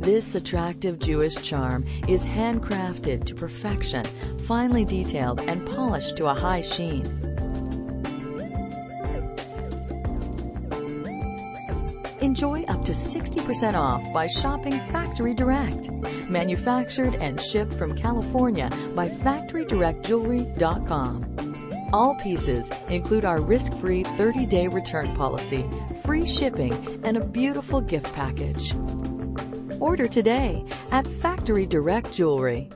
This attractive Jewish charm is handcrafted to perfection, finely detailed and polished to a high sheen. Enjoy up to 60% off by shopping Factory Direct. Manufactured and shipped from California by FactoryDirectJewelry.com. All pieces include our risk-free 30-day return policy, free shipping, and a beautiful gift package. Order today at Factory Direct Jewelry.